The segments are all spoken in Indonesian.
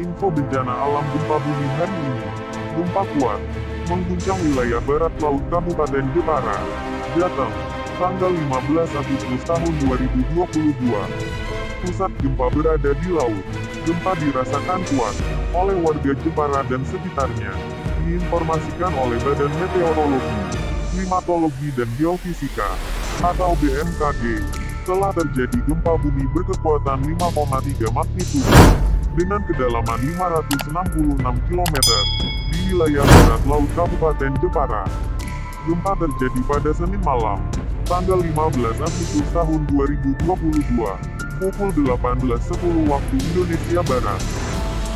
Info bencana alam gempa bumi hari ini. Gempa kuat, mengguncang wilayah barat laut Kabupaten Jepara, Jateng, tanggal 15 Agustus tahun 2022. Pusat gempa berada di laut. Gempa dirasakan kuat oleh warga Jepara dan sekitarnya. Diinformasikan oleh Badan Meteorologi, Klimatologi dan Geofisika, atau BMKG, telah terjadi gempa bumi berkekuatan 5,3 magnitudo dengan kedalaman 566 km di wilayah barat laut Kabupaten Jepara. Gempa terjadi pada Senin malam, tanggal 15 Agustus tahun 2022, pukul 18.10 waktu Indonesia Barat.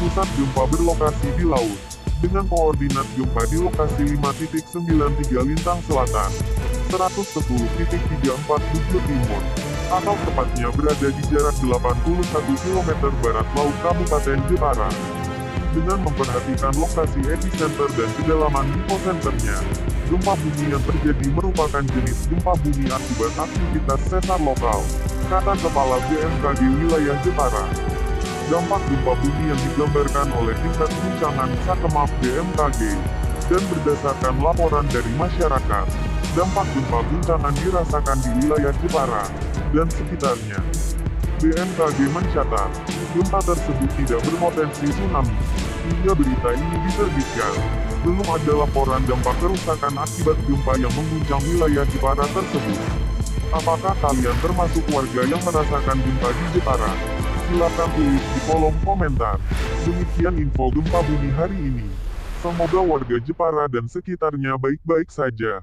Pusat gempa berlokasi di laut, dengan koordinat gempa di lokasi 5.93 Lintang Selatan, 110.34 Bujur Timur, atau tepatnya berada di jarak 81 km barat laut Kabupaten Jepara. Dengan memperhatikan lokasi epicenter dan kedalaman hipocenternya, gempa bumi yang terjadi merupakan jenis gempa bumi akibat aktivitas sesar lokal, kata Kepala BMKG wilayah Jepara. Dampak gempa bumi yang digambarkan oleh tingkat guncangan Sakemap BMKG, dan berdasarkan laporan dari masyarakat, dampak gempa guncangan dirasakan di wilayah Jepara, dan sekitarnya. BMKG mencatat, gempa tersebut tidak berpotensi tsunami. Hingga berita ini diterbitkan, belum ada laporan dampak kerusakan akibat gempa yang mengguncang wilayah Jepara tersebut. Apakah kalian termasuk warga yang merasakan gempa di Jepara? Silakan tulis di kolom komentar. Demikian info gempa bumi hari ini. Semoga warga Jepara dan sekitarnya baik-baik saja.